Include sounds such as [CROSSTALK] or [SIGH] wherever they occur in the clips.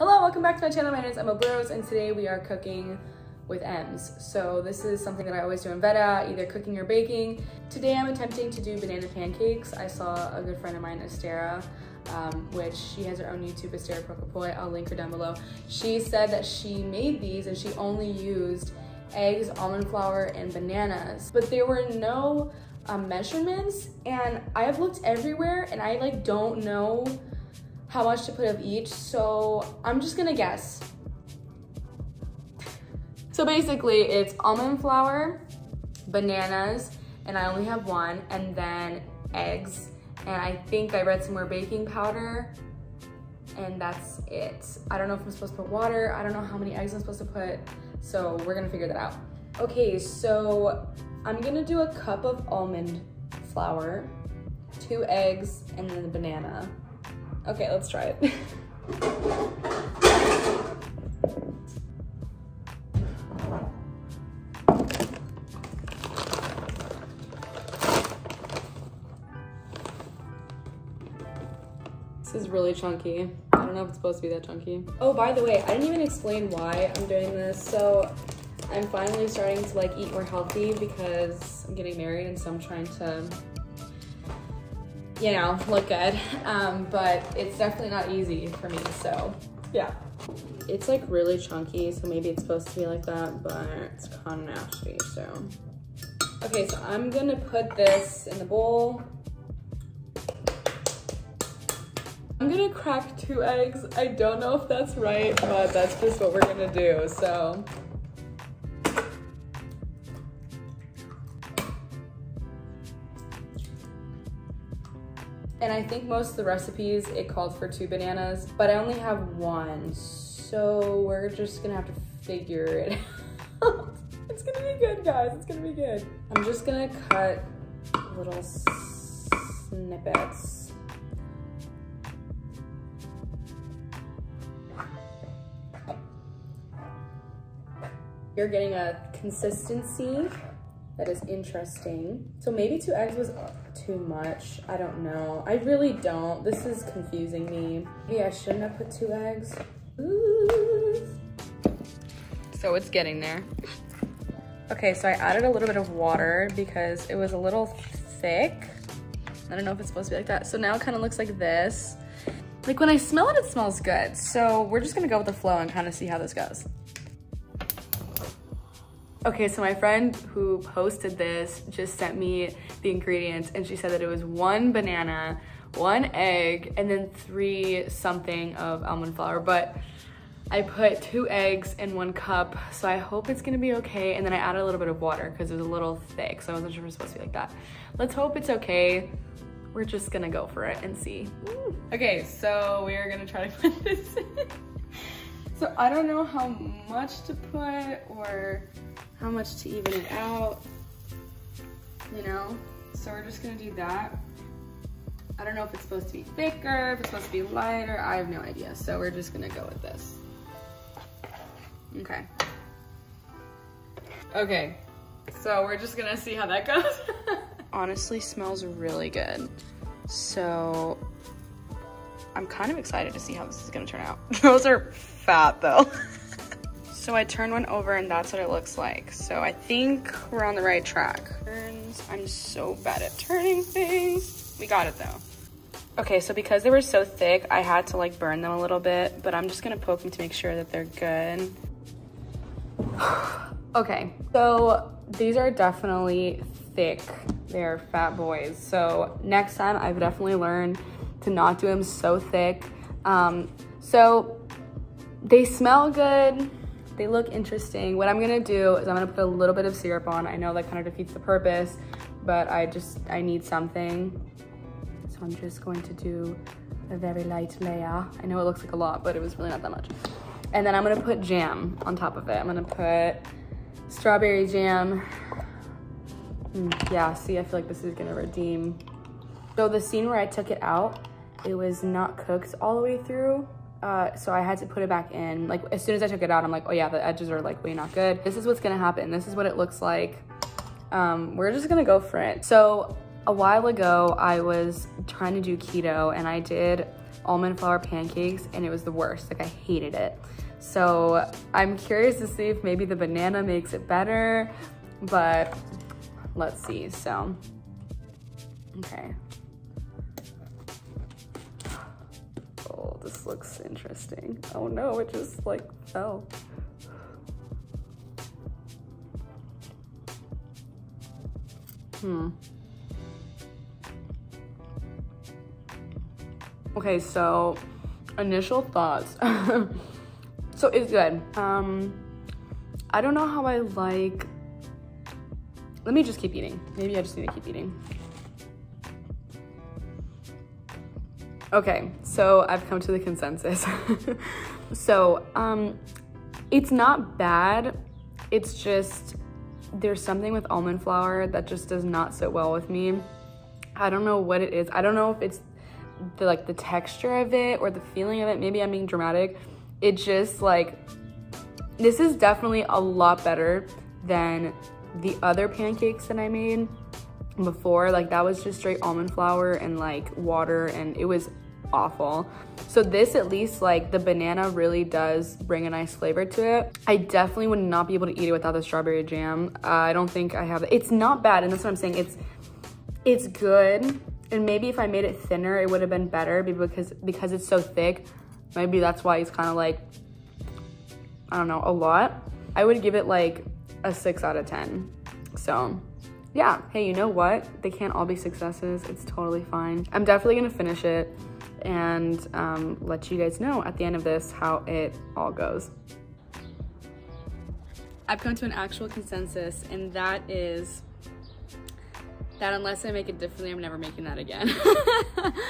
Hello, welcome back to my channel. My name is Emma Blurose and today we are cooking with Emms. So this is something that I always do in Veda, either cooking or baking. Today I'm attempting to do banana pancakes. I saw a good friend of mine, Estera, um, which she has her own YouTube, Estera Procopoi. I'll link her down below. She said that she made these and she only used eggs, almond flour, and bananas. But there were no um, measurements and I have looked everywhere and I like don't know how much to put of each. So I'm just gonna guess. So basically it's almond flour, bananas, and I only have one, and then eggs. And I think I read somewhere baking powder, and that's it. I don't know if I'm supposed to put water. I don't know how many eggs I'm supposed to put. So we're gonna figure that out. Okay, so I'm gonna do a cup of almond flour, two eggs, and then the banana. Okay, let's try it. This is really chunky. I don't know if it's supposed to be that chunky. Oh, by the way, I didn't even explain why I'm doing this. So I'm finally starting to like eat more healthy because I'm getting married and so I'm trying to, you know, look good. Um, but it's definitely not easy for me, so yeah. It's like really chunky, so maybe it's supposed to be like that, but it's kind of nasty, so. Okay, so I'm gonna put this in the bowl. I'm gonna crack two eggs. I don't know if that's right, but that's just what we're gonna do, so. And I think most of the recipes, it called for two bananas, but I only have one. So we're just gonna have to figure it out. [LAUGHS] it's gonna be good, guys, it's gonna be good. I'm just gonna cut little snippets. You're getting a consistency that is interesting. So maybe two eggs was uh, too much. I don't know. I really don't. This is confusing me. Maybe I shouldn't have put two eggs. Ooh. So it's getting there. Okay, so I added a little bit of water because it was a little thick. I don't know if it's supposed to be like that. So now it kind of looks like this. Like when I smell it, it smells good. So we're just gonna go with the flow and kind of see how this goes. Okay, so my friend who posted this just sent me the ingredients and she said that it was one banana, one egg, and then three something of almond flour. But I put two eggs in one cup, so I hope it's gonna be okay. And then I added a little bit of water because it was a little thick, so I wasn't sure if it was supposed to be like that. Let's hope it's okay. We're just gonna go for it and see. Okay, so we are gonna try to [LAUGHS] put this in. So I don't know how much to put or how much to even it out, you know? So we're just gonna do that. I don't know if it's supposed to be thicker, if it's supposed to be lighter, I have no idea. So we're just gonna go with this. Okay. Okay, so we're just gonna see how that goes. [LAUGHS] Honestly smells really good. So I'm kind of excited to see how this is gonna turn out. [LAUGHS] Those are fat though. [LAUGHS] So I turned one over and that's what it looks like. So I think we're on the right track. Turns, I'm so bad at turning things. We got it though. Okay, so because they were so thick, I had to like burn them a little bit, but I'm just gonna poke them to make sure that they're good. [SIGHS] okay, so these are definitely thick. They're fat boys. So next time I've definitely learned to not do them so thick. Um, so they smell good they look interesting. What I'm gonna do is I'm gonna put a little bit of syrup on. I know that kind of defeats the purpose, but I just, I need something. So I'm just going to do a very light layer. I know it looks like a lot, but it was really not that much. And then I'm gonna put jam on top of it. I'm gonna put strawberry jam. Mm, yeah, see, I feel like this is gonna redeem. So the scene where I took it out, it was not cooked all the way through. Uh, so I had to put it back in. Like as soon as I took it out, I'm like, oh yeah, the edges are like way not good. This is what's gonna happen. This is what it looks like. Um, we're just gonna go for it. So a while ago, I was trying to do keto and I did almond flour pancakes and it was the worst. Like I hated it. So I'm curious to see if maybe the banana makes it better, but let's see. So, okay. This looks interesting. Oh no, it just like fell. Hmm. Okay, so initial thoughts. [LAUGHS] so it's good. Um, I don't know how I like. Let me just keep eating. Maybe I just need to keep eating. Okay, so I've come to the consensus. [LAUGHS] so, um, it's not bad. It's just there's something with almond flour that just does not sit well with me. I don't know what it is. I don't know if it's the like the texture of it or the feeling of it. Maybe I'm being dramatic. It just like this is definitely a lot better than the other pancakes that I made before. Like that was just straight almond flour and like water and it was awful. So this at least like the banana really does bring a nice flavor to it. I definitely would not be able to eat it without the strawberry jam. Uh, I don't think I have, it's not bad and that's what I'm saying. It's, it's good. And maybe if I made it thinner, it would have been better because, because it's so thick. Maybe that's why it's kind of like, I don't know, a lot. I would give it like a six out of 10. So yeah, hey, you know what? They can't all be successes. It's totally fine. I'm definitely gonna finish it and um, let you guys know at the end of this how it all goes. I've come to an actual consensus and that is that unless I make it differently, I'm never making that again.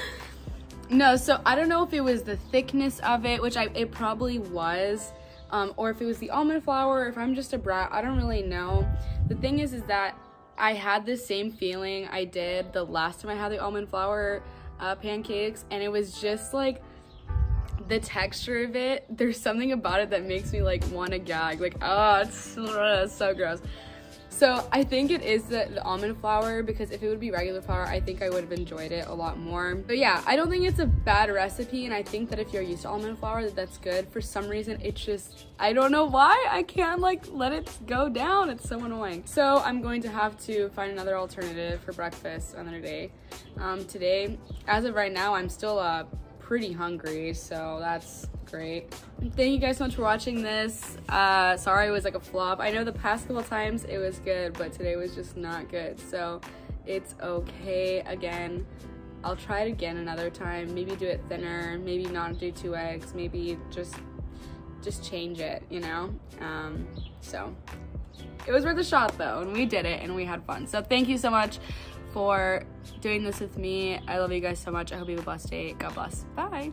[LAUGHS] no, so I don't know if it was the thickness of it, which I it probably was, um, or if it was the almond flour, or if I'm just a brat, I don't really know. The thing is, is that I had the same feeling I did the last time I had the almond flour uh, pancakes and it was just like the texture of it there's something about it that makes me like want to gag. Like oh it's, it's so gross so I think it is the, the, almond flour because if it would be regular flour, I think I would have enjoyed it a lot more. But yeah, I don't think it's a bad recipe. And I think that if you're used to almond flour, that that's good. For some reason, it's just, I don't know why. I can't like let it go down. It's so annoying. So I'm going to have to find another alternative for breakfast another day. Um, today, as of right now, I'm still uh, pretty hungry. So that's great. Thank you guys so much for watching this. Uh, sorry it was like a flop. I know the past couple times it was good, but today was just not good. So it's okay. Again, I'll try it again another time. Maybe do it thinner, maybe not do two eggs, maybe just just change it, you know? Um, so it was worth a shot though, and we did it and we had fun. So thank you so much for doing this with me. I love you guys so much. I hope you have a blessed day. God bless. Bye.